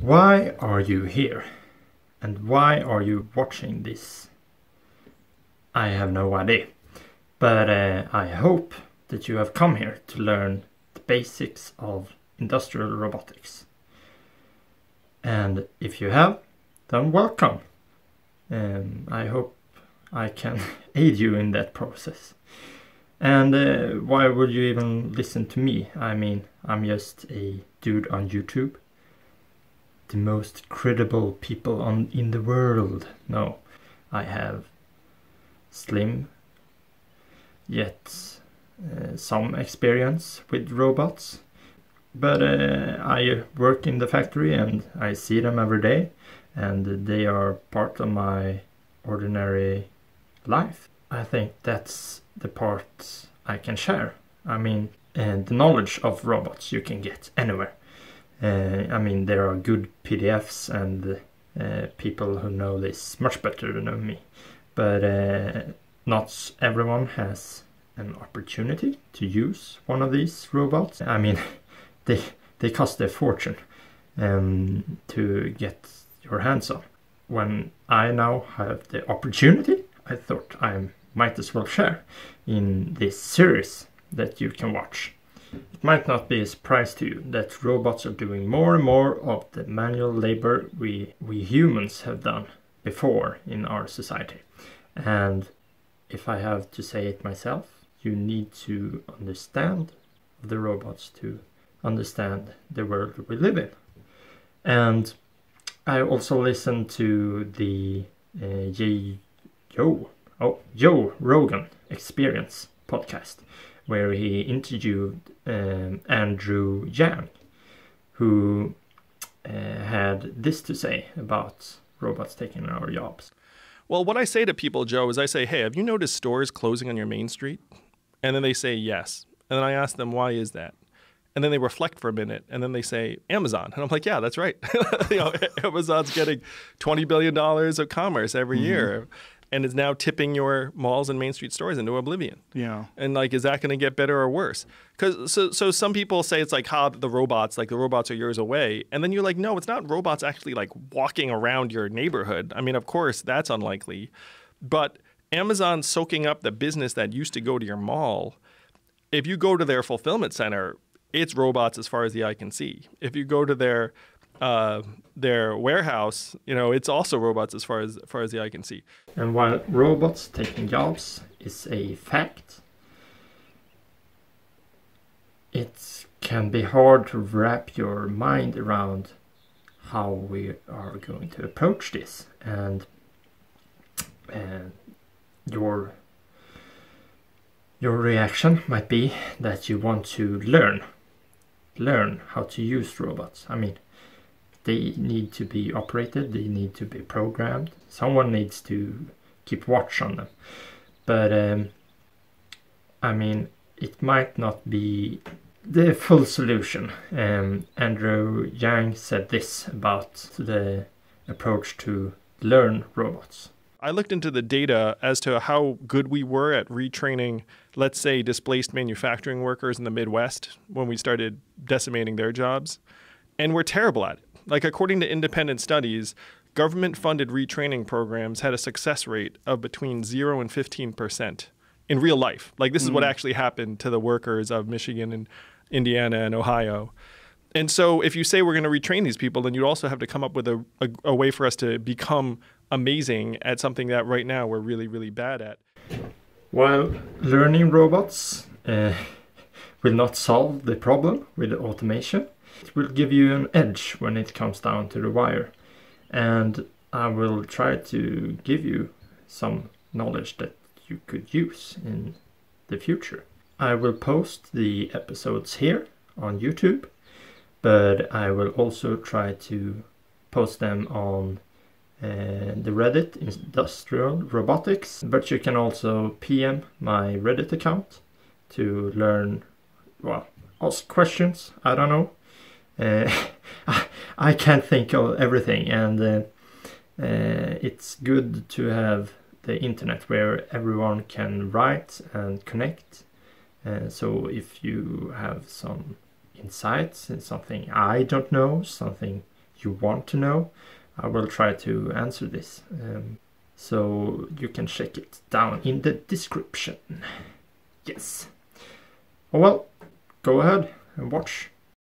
Why are you here? And why are you watching this? I have no idea. But uh, I hope that you have come here to learn the basics of industrial robotics. And if you have, then welcome. Um, I hope I can aid you in that process. And uh, why would you even listen to me? I mean, I'm just a dude on YouTube. The most credible people on in the world. No, I have slim yet uh, some experience with robots. But uh, I work in the factory and I see them every day, and they are part of my ordinary life. I think that's the part I can share. I mean, and the knowledge of robots you can get anywhere. Uh, I mean, there are good PDFs and uh, people who know this much better than me, but uh, not everyone has an opportunity to use one of these robots. I mean, they they cost a fortune um, to get your hands on. When I now have the opportunity, I thought I might as well share in this series that you can watch. It might not be a surprise to you that robots are doing more and more of the manual labor we, we humans have done before in our society. And if I have to say it myself, you need to understand the robots to understand the world we live in. And I also listened to the uh, Joe, oh, Joe Rogan Experience podcast, where he interviewed um, Andrew Yang, who uh, had this to say about robots taking our jobs. Well, what I say to people, Joe, is I say, hey, have you noticed stores closing on your main street? And then they say yes. And then I ask them, why is that? And then they reflect for a minute and then they say Amazon. And I'm like, yeah, that's right. you know, Amazon's getting $20 billion of commerce every mm-hmm. year and is now tipping your malls and main street stores into oblivion. Yeah. And like, is that going to get better or worse? Because so so some people say it's like how the robots, like the robots are years away, and then you're like, no, it's not robots actually like walking around your neighborhood. I mean, of course that's unlikely, but Amazon soaking up the business that used to go to your mall. If you go to their fulfillment center, it's robots as far as the eye can see. If you go to their uh, their warehouse, you know, it's also robots as far as, as far as the eye can see. And while robots taking jobs is a fact, it can be hard to wrap your mind around how we are going to approach this and and your your reaction might be that you want to learn learn how to use robots i mean they need to be operated, they need to be programmed. Someone needs to keep watch on them. But um, I mean, it might not be the full solution. Um, Andrew Yang said this about the approach to learn robots. I looked into the data as to how good we were at retraining, let's say, displaced manufacturing workers in the Midwest when we started decimating their jobs. And we're terrible at it. Like, according to independent studies, government funded retraining programs had a success rate of between 0 and 15% in real life. Like, this is what mm. actually happened to the workers of Michigan and Indiana and Ohio. And so, if you say we're going to retrain these people, then you also have to come up with a, a, a way for us to become amazing at something that right now we're really, really bad at. While learning robots uh, will not solve the problem with automation, it will give you an edge when it comes down to the wire. And I will try to give you some knowledge that you could use in the future. I will post the episodes here on YouTube, but I will also try to post them on uh, the Reddit Industrial Robotics. But you can also PM my Reddit account to learn, well, ask questions. I don't know. Uh, I can't think of everything, and uh, uh, it's good to have the internet where everyone can write and connect. so if you have some insights and something I don't know, something you want to know, I will try to answer this. Um, so you can check it down in the description. Yes. Oh well, go ahead and watch.